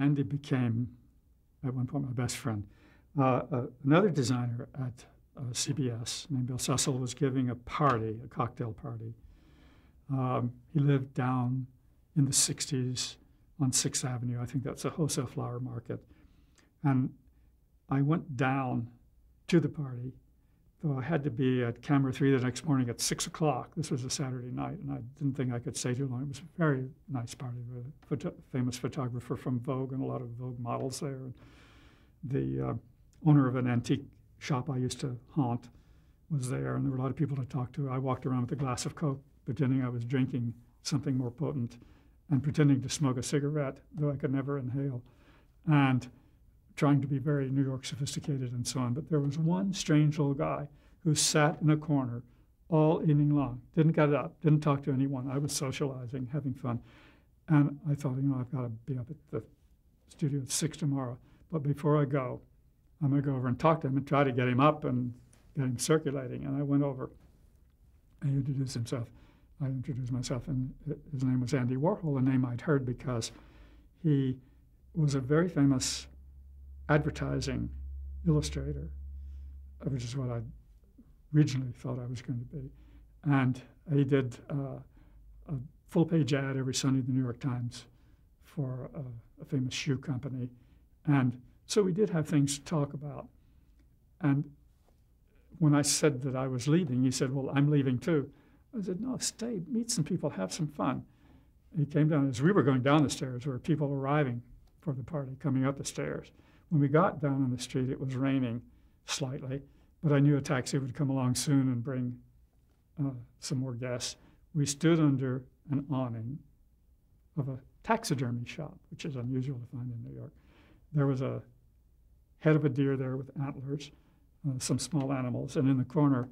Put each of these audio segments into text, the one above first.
Andy became, at one point, my best friend. Uh, uh, another designer at uh, CBS named Bill Cecil was giving a party, a cocktail party. Um, he lived down in the 60s on 6th Avenue. I think that's a wholesale flower market. And I went down to the party, though I had to be at camera three the next morning at 6 o'clock. This was a Saturday night, and I didn't think I could stay too long. It was a very nice party with a photo- famous photographer from Vogue and a lot of Vogue models there. And the uh, owner of an antique shop I used to haunt was there, and there were a lot of people to talk to. I walked around with a glass of Coke, pretending I was drinking something more potent and pretending to smoke a cigarette, though I could never inhale, and trying to be very New York sophisticated and so on. But there was one strange little guy who sat in a corner all evening long, didn't get up, didn't talk to anyone. I was socializing, having fun. And I thought, you know, I've got to be up at the studio at six tomorrow. But before I go, I'm going to go over and talk to him and try to get him up and get him circulating. And I went over and he introduced himself. I introduced myself, and his name was Andy Warhol, a name I'd heard because he was a very famous advertising illustrator, which is what I originally thought I was going to be. And he did uh, a full page ad every Sunday in the New York Times for a, a famous shoe company. And so we did have things to talk about. And when I said that I was leaving, he said, Well, I'm leaving too. I said, No, stay, meet some people, have some fun. he came down, as we were going down the stairs, there were people arriving for the party coming up the stairs. When we got down on the street, it was raining slightly, but I knew a taxi would come along soon and bring uh, some more guests. We stood under an awning of a taxidermy shop, which is unusual to find in New York. There was a head of a deer there with antlers, uh, some small animals, and in the corner,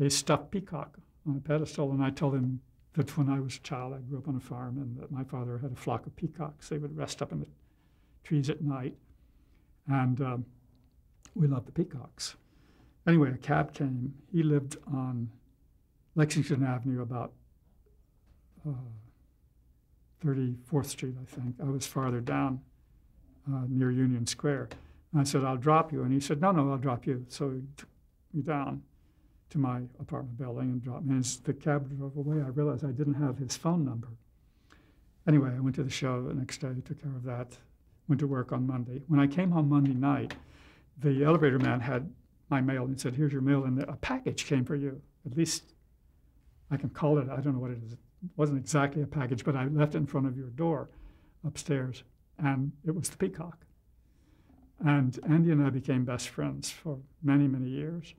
a stuffed peacock on a pedestal. And I told him that when I was a child, I grew up on a farm, and that my father had a flock of peacocks. They would rest up in the trees at night, and um, we loved the peacocks. Anyway, a cab came. He lived on Lexington Avenue, about uh, 34th Street, I think. I was farther down uh, near Union Square. And I said, I'll drop you. And he said, No, no, I'll drop you. So he took me down to my apartment building and dropped me. And as the cab drove away, I realized I didn't have his phone number. Anyway, I went to the show the next day, took care of that, went to work on Monday. When I came home Monday night, the elevator man had my mail and said, Here's your mail. And a package came for you. At least I can call it, I don't know what it is. It wasn't exactly a package, but I left it in front of your door upstairs. And it was the peacock. And Andy and I became best friends for many, many years.